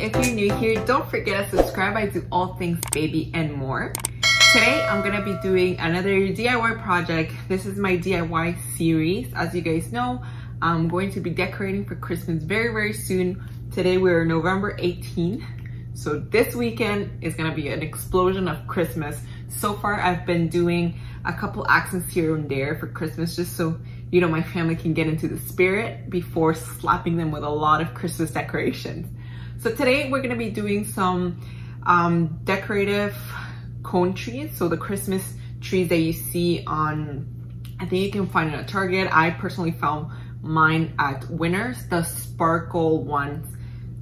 if you're new here, don't forget to subscribe. I do all things baby and more. Today, I'm gonna be doing another DIY project. This is my DIY series. As you guys know, I'm going to be decorating for Christmas very, very soon. Today, we're November 18th. So this weekend is gonna be an explosion of Christmas. So far, I've been doing a couple accents here and there for Christmas just so you know my family can get into the spirit before slapping them with a lot of Christmas decorations. So today we're gonna be doing some um, decorative cone trees. So the Christmas trees that you see on, I think you can find it at Target. I personally found mine at Winners, the sparkle ones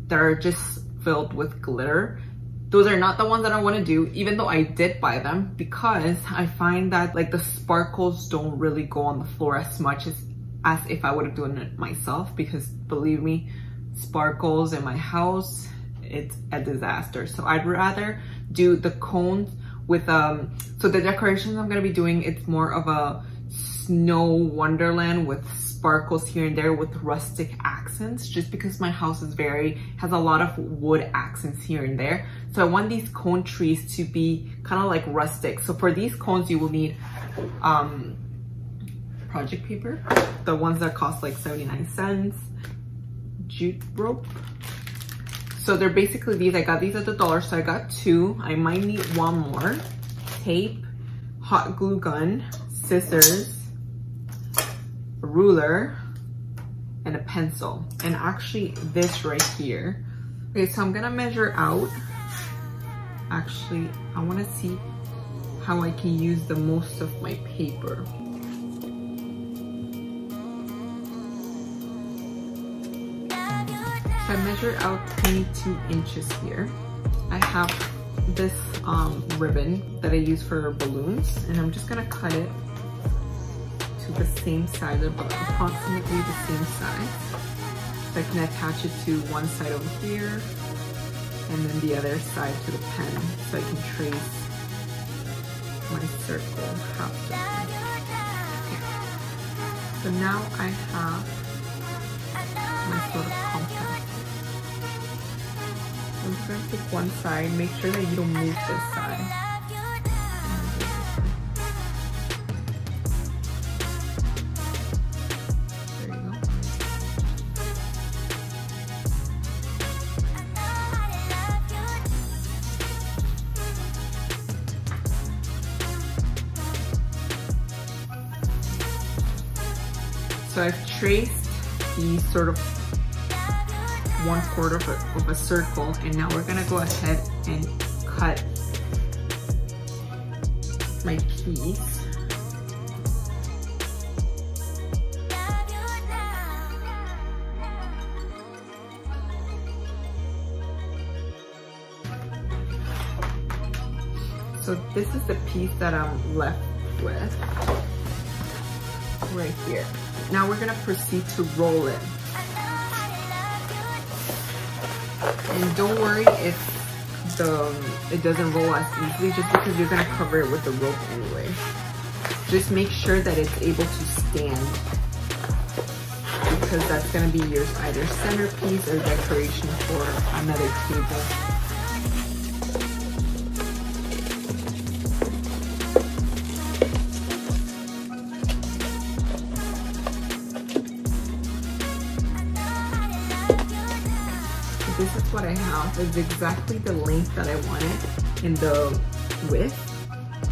that are just filled with glitter. Those are not the ones that I want to do, even though I did buy them because I find that like the sparkles don't really go on the floor as much as, as if I would have done it myself because believe me, sparkles in my house, it's a disaster. So I'd rather do the cones with, um, so the decorations I'm to be doing, it's more of a snow wonderland with sparkles here and there with rustic accents just because my house is very has a lot of wood accents here and there. So I want these cone trees to be kind of like rustic. So for these cones you will need um project paper. The ones that cost like 79 cents jute rope so they're basically these I got these at the dollar so I got two I might need one more tape hot glue gun scissors a ruler, and a pencil. And actually this right here. Okay, so I'm gonna measure out. Actually, I wanna see how I can use the most of my paper. I measured out 22 inches here. I have this um, ribbon that I use for balloons and I'm just gonna cut it to the same size, about approximately the same size. So I can attach it to one side over here and then the other side to the pen so I can trace my circle half okay. So now I have my sort of compass. I'm just gonna pick one side, make sure that you don't move this side. So I've traced the sort of one quarter of a, of a circle and now we're gonna go ahead and cut my piece. So this is the piece that I'm left with right here. Now we're gonna proceed to roll it. And don't worry if the it doesn't roll as easily just because you're gonna cover it with the rope anyway. Just make sure that it's able to stand because that's gonna be your either centerpiece or decoration for another table. What I have. It's exactly the length that I wanted in the width.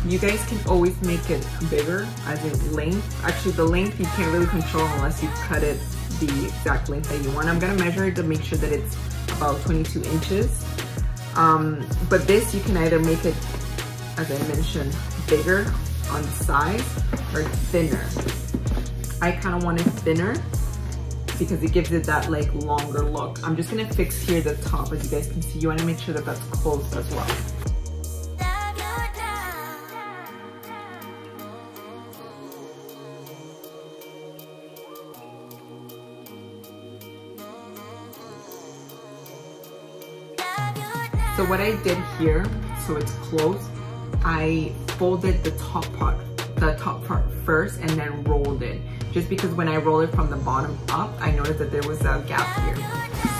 You guys can always make it bigger as in length. Actually, the length you can't really control unless you cut it the exact length that you want. I'm gonna measure it to make sure that it's about 22 inches. Um, but this, you can either make it, as I mentioned, bigger on the size or thinner. I kind of want it thinner because it gives it that like longer look. I'm just gonna fix here the top as you guys can see. You wanna make sure that that's closed as well. So what I did here, so it's closed, I folded the top part, the top part first and then rolled it just because when I roll it from the bottom up, I noticed that there was a gap here.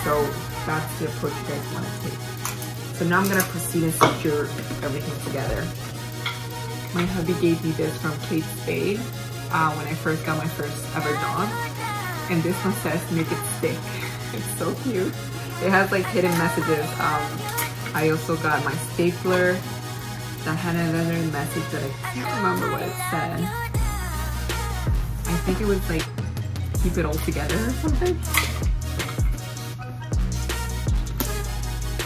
So that's the approach you guys want to take. So now I'm gonna proceed and secure everything together. My hubby gave me this from Kate Spade uh, when I first got my first ever dog. And this one says, make it stick. it's so cute. It has like hidden messages. Um, I also got my stapler that had another message that I can't remember what it said. I think it was like, keep it all together or something.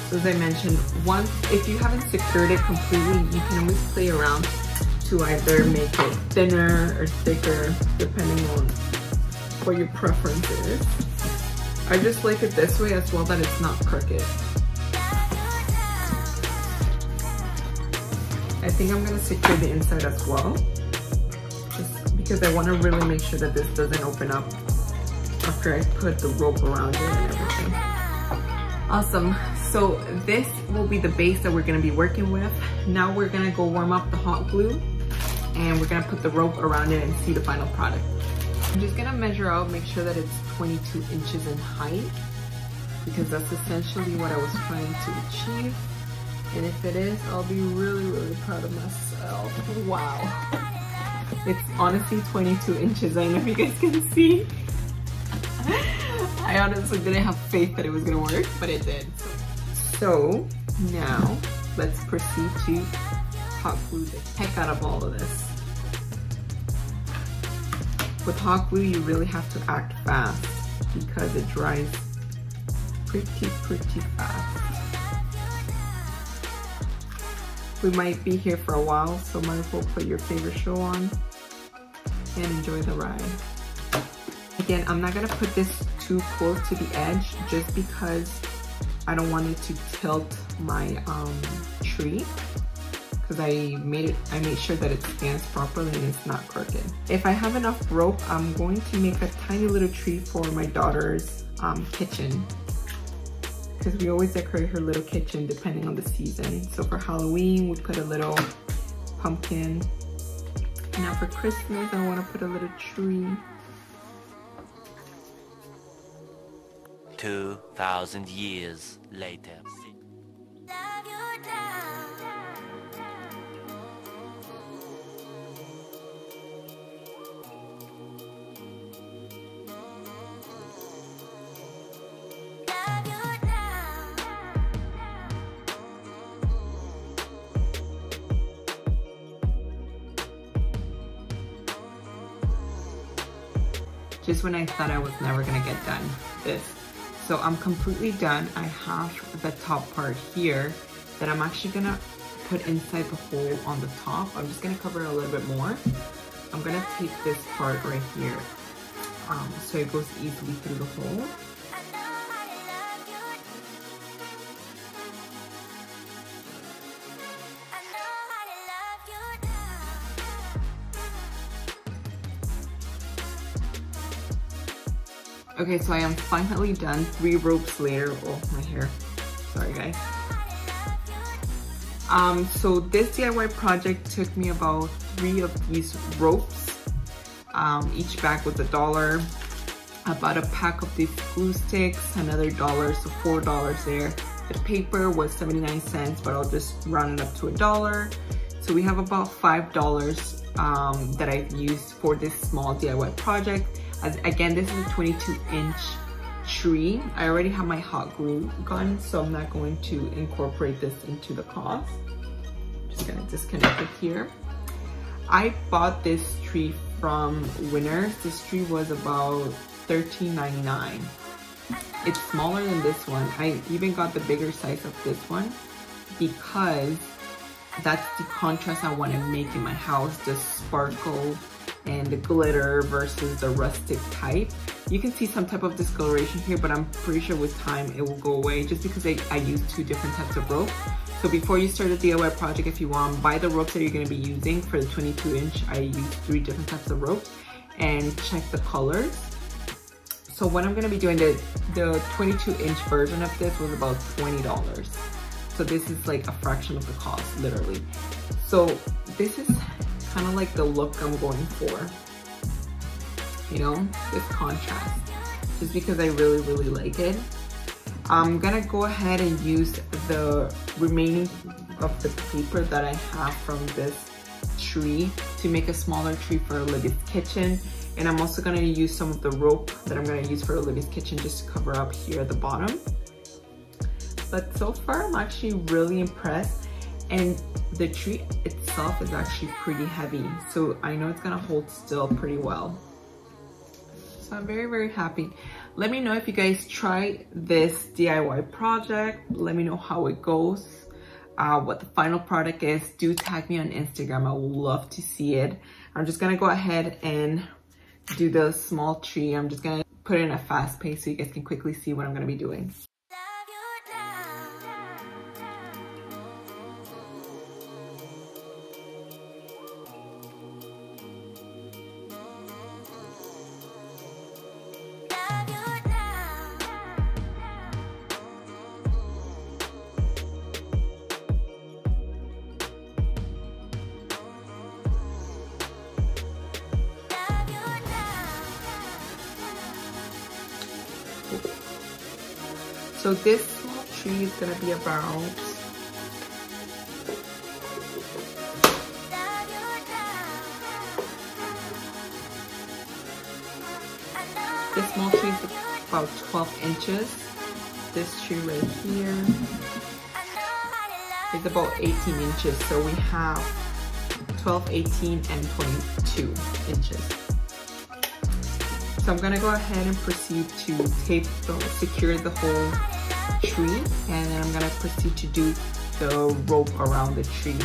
So as I mentioned, once, if you haven't secured it completely, you can always play around to either make it thinner or thicker, depending on what your preference is. I just like it this way as well that it's not crooked. I think I'm gonna secure the inside as well, because I wanna really make sure that this doesn't open up after I put the rope around it and everything. Awesome, so this will be the base that we're gonna be working with. Now we're gonna go warm up the hot glue and we're gonna put the rope around it and see the final product. I'm just gonna measure out, make sure that it's 22 inches in height because that's essentially what I was trying to achieve. And if it is, I'll be really, really proud of myself. Wow. It's honestly 22 inches. I don't know if you guys can see. I honestly didn't have faith that it was gonna work, but it did. So now let's proceed to hot glue the heck out of all of this. With hot glue, you really have to act fast because it dries pretty, pretty fast. We might be here for a while, so might as well put your favorite show on and enjoy the ride. Again, I'm not gonna put this too close to the edge just because I don't want it to tilt my um, tree because I made it, I made sure that it stands properly and it's not crooked. If I have enough rope, I'm going to make a tiny little tree for my daughter's um, kitchen because we always decorate her little kitchen depending on the season. So for Halloween, we put a little pumpkin. Now for Christmas, I want to put a little tree. 2,000 years later. Just when I thought I was never gonna get done this. So I'm completely done. I have the top part here that I'm actually gonna put inside the hole on the top. I'm just gonna cover it a little bit more. I'm gonna take this part right here um, so it goes easily through the hole. Okay, so I am finally done three ropes later. Oh, my hair. Sorry, guys. Um, so this DIY project took me about three of these ropes. Um, each bag was a dollar. I bought a pack of these glue sticks, another dollar, so four dollars there. The paper was 79 cents, but I'll just round it up to a dollar. So we have about five dollars um, that I've used for this small DIY project. As, again, this is a 22 inch tree. I already have my hot glue gun, so I'm not going to incorporate this into the cost. Just gonna disconnect it here. I bought this tree from Winners. This tree was about $13.99. It's smaller than this one. I even got the bigger size of this one because that's the contrast I want to make in my house, the sparkle and the glitter versus the rustic type. You can see some type of discoloration here, but I'm pretty sure with time it will go away just because I, I use two different types of rope. So before you start a DIY project, if you want, buy the ropes that you're gonna be using for the 22 inch. I use three different types of ropes and check the colors. So what I'm gonna be doing, the, the 22 inch version of this was about $20. So this is like a fraction of the cost, literally. So this is kind of like the look I'm going for. You know, this contrast. Just because I really, really like it. I'm gonna go ahead and use the remaining of the paper that I have from this tree to make a smaller tree for Olivia's kitchen. And I'm also gonna use some of the rope that I'm gonna use for Olivia's kitchen just to cover up here at the bottom. But so far, I'm actually really impressed. And the tree itself is actually pretty heavy. So I know it's gonna hold still pretty well. So I'm very, very happy. Let me know if you guys try this DIY project. Let me know how it goes, uh, what the final product is. Do tag me on Instagram. I would love to see it. I'm just gonna go ahead and do the small tree. I'm just gonna put it in a fast pace so you guys can quickly see what I'm gonna be doing. So this tree is gonna be about This small tree is about 12 inches. This tree right here is about 18 inches. So we have 12, 18, and 22 inches. So I'm gonna go ahead and proceed to tape the, secure the whole tree and then I'm gonna proceed to do the rope around the tree.